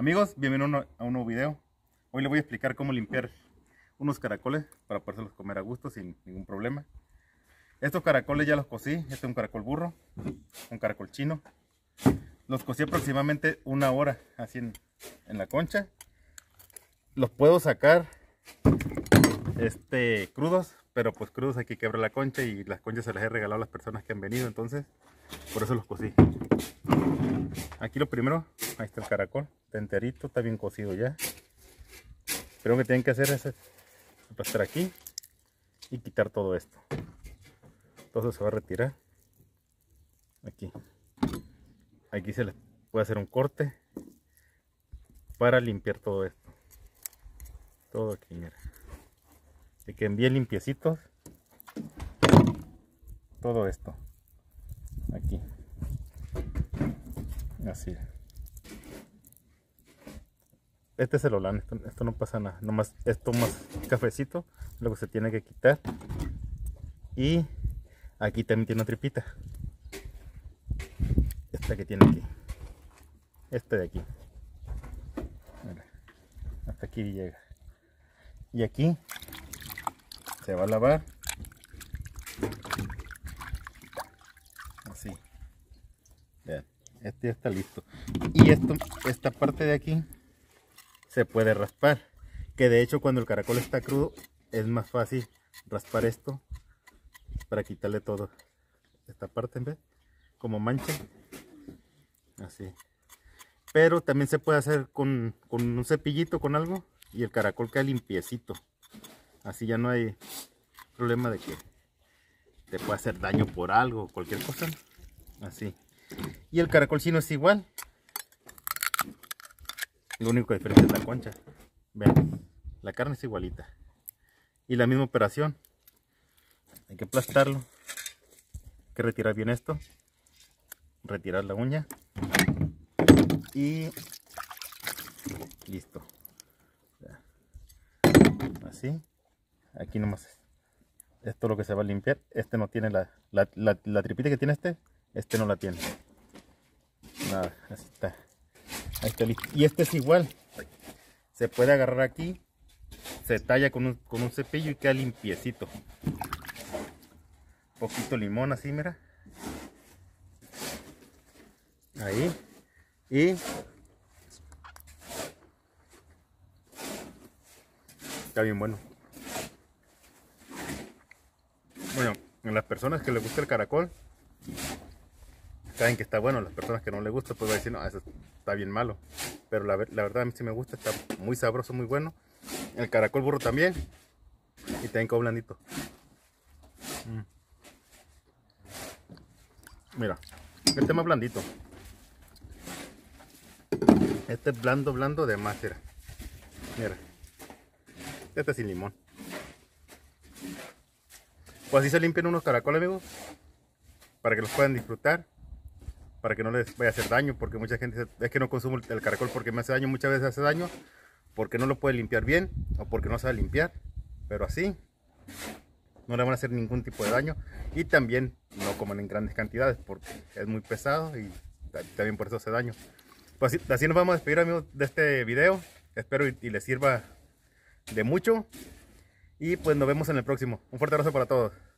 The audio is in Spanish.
Amigos, bienvenidos a un nuevo video. Hoy les voy a explicar cómo limpiar unos caracoles para poderlos comer a gusto sin ningún problema. Estos caracoles ya los cocí. Este es un caracol burro, un caracol chino. Los cocí aproximadamente una hora así en, en la concha. Los puedo sacar este, crudos, pero pues crudos hay que quebrar la concha y las conchas se las he regalado a las personas que han venido, entonces por eso los cocí. Aquí lo primero, ahí está el caracol, está enterito, está bien cocido ya. Pero lo que tienen que hacer es aplastar aquí y quitar todo esto. Entonces se va a retirar aquí. Aquí se le puede hacer un corte para limpiar todo esto. Todo aquí, mira. Que queden bien limpiecitos. Todo esto. Aquí. Así. Este es el holán, esto, no pasa nada. Nomás esto más cafecito, luego se tiene que quitar. Y aquí también tiene una tripita. Esta que tiene aquí. Este de aquí. Hasta aquí llega. Y aquí se va a lavar. Así. Vean, este ya está listo. Y esto, esta parte de aquí se puede raspar. Que de hecho cuando el caracol está crudo es más fácil raspar esto para quitarle todo esta parte en vez como mancha. Así. Pero también se puede hacer con, con, un cepillito con algo y el caracol queda limpiecito. Así ya no hay problema de que te pueda hacer daño por algo cualquier cosa así y el caracol chino es igual lo único diferente es la concha. Ven, la carne es igualita. Y la misma operación. Hay que aplastarlo. Hay que retirar bien esto. Retirar la uña. Y listo. Así. Aquí nomás. Esto es lo que se va a limpiar. Este no tiene la, la, la tripita que tiene este. Este no la tiene. Nada, así está. Ahí está listo. Y este es igual. Se puede agarrar aquí. Se talla con un, cepillo y queda limpiecito. Poquito limón así, mira. Ahí. Y está bien bueno. Bueno, en las personas que les gusta el caracol, saben que está bueno. Las personas que no les gusta, pues va a decir, no, eso está bien malo. Pero la, verdad a mí sí me gusta, está muy sabroso, muy bueno. El caracol burro también. Y también como blandito. Mm. Mira, este más blandito. Este es blando, blando de más, mira. Mira. Este sin limón. Pues así se limpian unos caracoles, amigos. Para que los puedan disfrutar para que no les vaya a hacer daño, porque mucha gente es que no consumo el caracol porque me hace daño, muchas veces hace daño, porque no lo puede limpiar bien, o porque no sabe limpiar, pero así no le van a hacer ningún tipo de daño, y también no coman en grandes cantidades, porque es muy pesado y también por eso hace daño. Pues así, nos vamos a despedir amigos de este video, espero y, y les sirva de mucho, y pues nos vemos en el próximo. Un fuerte abrazo para todos.